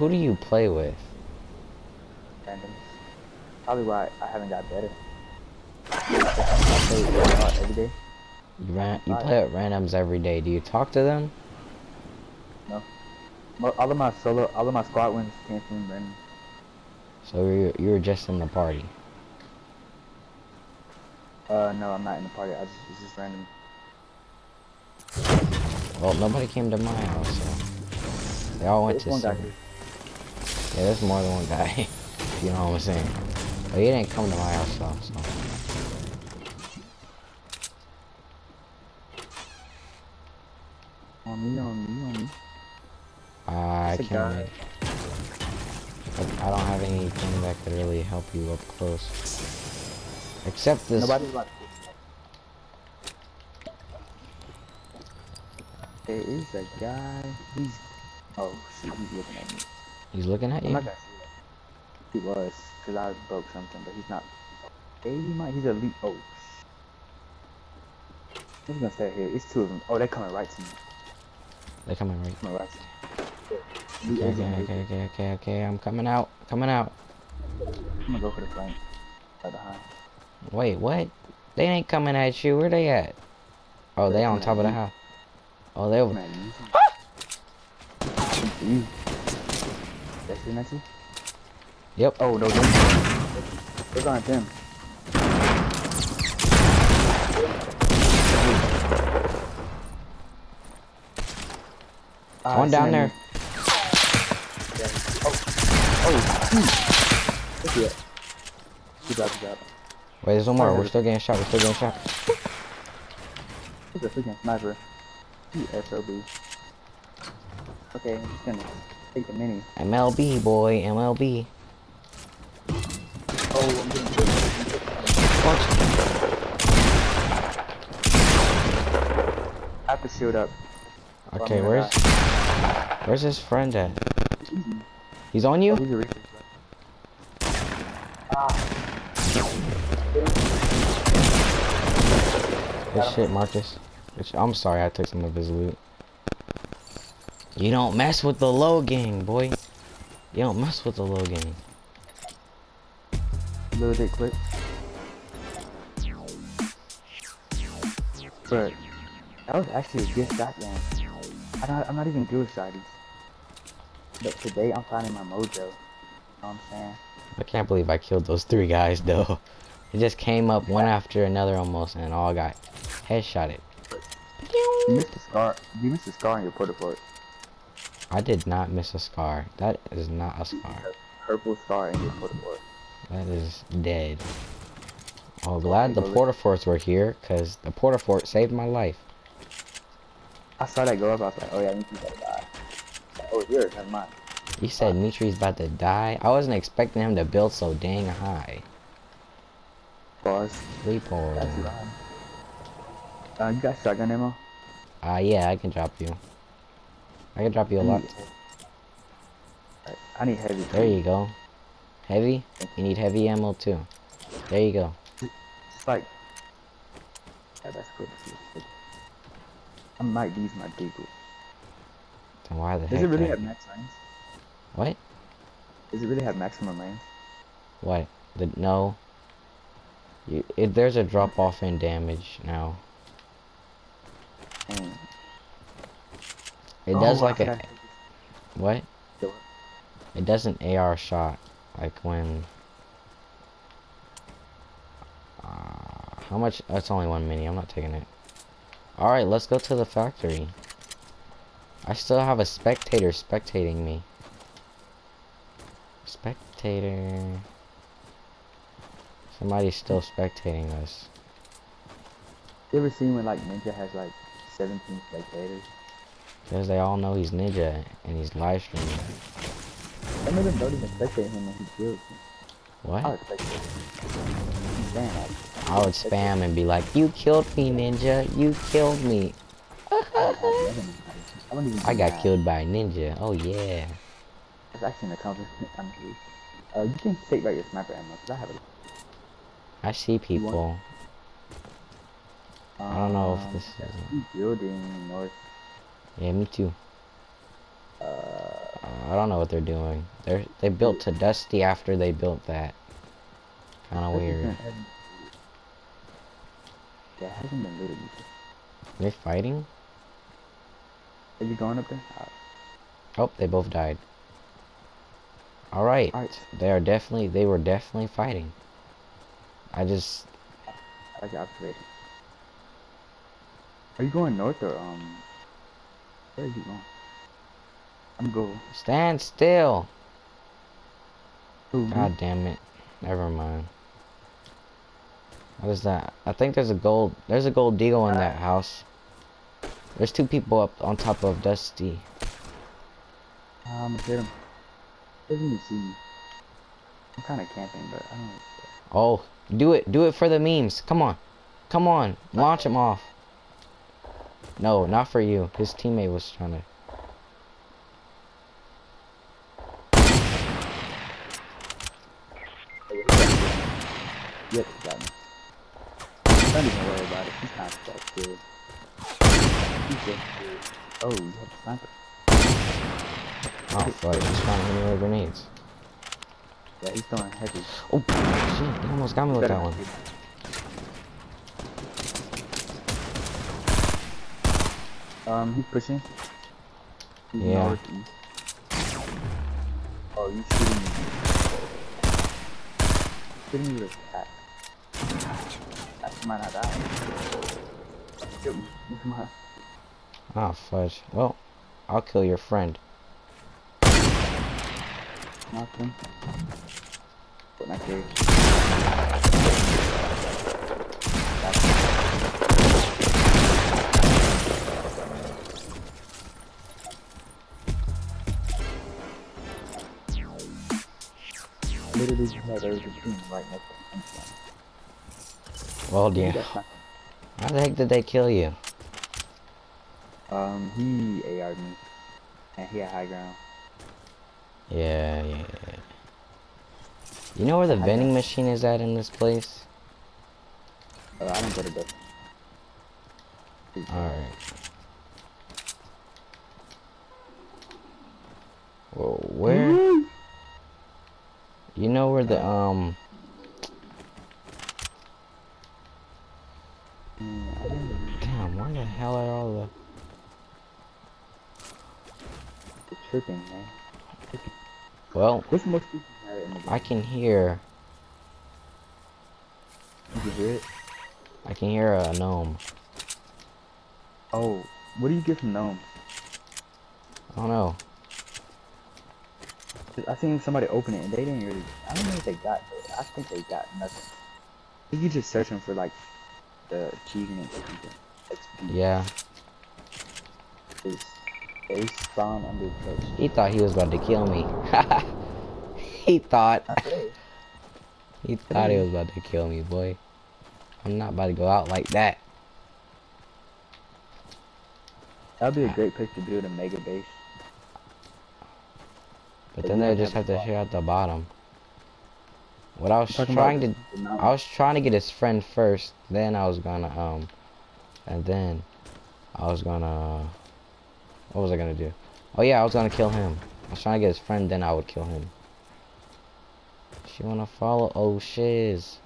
who do you play with? Random. Probably why I haven't got better. I play lot every day. You, ran, you play at randoms every day. Do you talk to them? No. All of my solo, all of my squad wins came from random. So you you were just in the party. Uh, no, I'm not in the party. I just, it's just random. Well, nobody came to my house, so they all went There's to. Yeah, there's more than one guy. you know what I'm saying? But he didn't come to my house though. So. On me, on me, on me. I can't. Make, I, don't have anything that could really help you up close. Except this. Nobody's like. There is a guy. He's. Oh shit, he's looking at me. He's looking at I'm you. not gonna say that. He was, cause I broke something, but he's not. Maybe he might. He's a lead. Oh. I'm gonna stay here. It's two of them. Oh, they're coming right to me. They're coming right. Coming right to me. Okay, okay, okay, okay, okay, okay. I'm coming out. Coming out. I'm gonna go for the flank. Right behind. Wait, what? They ain't coming at you. Where they at? Oh, they on top of the house. Oh, they over. Man, you. you. They shooting at? Yep. Oh no, they're, they're going at them. Ah, One down there. Yeah. Oh, oh. Look at it. Good job, good job. Wait, there's one more. We're still getting shot. We're still getting shot. At the freaking sniper. You SOB. Okay, I'm just gonna take the mini. MLB boy, MLB. Oh, I'm getting. Watch. I have to shield up. Okay, I'm gonna where's where's his friend at? He's on Oh, you? he's a research Ah, Good shit, Marcus. I'm sorry I took some of his loot. You don't mess with the low gang, boy. You don't mess with the low gang. little bit quick. But that was actually a good shotgun. I don't, I'm not even good with shotties. But today I'm finding my mojo. You know what I'm saying? I can't believe I killed those three guys though. It just came up one after another almost and all got headshotted. You missed a scar. You missed a scar on your porta fort. I did not miss a scar. That is not a scar. Purple scar in your fort. That is dead. Oh, glad the porta forts were here, cause the porta fort saved my life. I saw that go up. I was like, oh yeah, you gotta die. Oh, yours. Never mind. You said Mitri's about to die. I wasn't expecting him to build so dang high. Pause. Sleep right. Uh, you got shotgun ammo? Ah, yeah, I can drop you. I can drop you a lot. I need heavy. There you go. Heavy? You need heavy ammo too. There you go. It's like. Yeah, that's good. I might use my Deagle. Then why the Does heck? it really I- have max range? What? Does it really have maximum range? What? The no. You, it, there's a drop off in damage now. Dang. It Oh, does like a what? It does an AR shot, like when. Uh, how much? That's only one mini. I'm not taking it. All right, let's go to the factory. I still have a spectator spectating me. Spectator. Somebody's still spectating us. You ever seen when like Ninja has like 17 spectators? Because they all know he's Ninja and he's live streaming. Some of them don't even spectate him when he kills me. What? I would spectate. I'm saying like, I would spam and be like, You killed me, Ninja. You killed me. I wouldn't even I be got killed by a ninja. Oh yeah. That's actually. I'm here. Uh, you can take back your sniper ammo, cause I have it. I see people. I don't know if Um, this is. Building north. Yeah, me too. Uh, I don't know what they're doing. They're they built to Dusty after they built that. Kind of weird. been. Yeah, it hasn't been looted. They're fighting? Are you going up there? Oh, they both died. All right. Alright. They are definitely they were definitely fighting. I just I got observation. Are you going north or um? Where are you going? I'm going. stand still. Me? God damn it. Never mind. What is that? I think there's a gold there's a gold deagle in that house. There's two people up on top of Dusty. Um, hit him. Doesn't even see me. I'm kind of camping, but I don't. Really care. Oh, do it. Do it for the memes. Come on. Come on. Launch him off. No, not for you. His teammate was trying to. Yep, got. Don't even worry about it. He's not that good. He's just good. Oh, you have a sniper. Oh, fuck. He's trying to hit me with grenades. Yeah, he's throwing heavy. Oh, shit. He almost got me with that one. Um, he's pushing. He's Yeah. northeast. Oh, you shooting me. Shooting me with a cat. That's mine not die. Shoot me. With Ah, fudge. Well, I'll kill your friend. Nothing. him. Put my cage. Literally just had there was a team right next to him. Well, not- How the heck did they kill you? Um, he AR'd me. And he had high ground. Yeah, yeah, yeah. You know where the I vending got- machine is at in this place? Uh, I don't go to bed. Alright. Whoa, where? You know where the, um, damn, where the hell are all the... the tripping, man. Well, What's most have in the game? I can hear, You can hear it? I can hear a gnome. Oh, what do you get from gnomes? I don't know. I seen somebody open it and they didn't really. I don't know if they got. It. I think they got nothing. I think you just searching for like the achievements or something. XP. Yeah, they spawn under he thought he was about to kill me. he thought, he thought he was about to kill me, boy. I'm not about to go out like that. That'd be a ah. great place to build a mega base. But then they just have to share at the bottom. What I was trying to. I was trying to get his friend first. Then I was gonna um, and then I was gonna, what was I gonna do? Oh yeah, I was gonna kill him. I was trying to get his friend. Then I would kill him. She wanna follow? Oh shiz.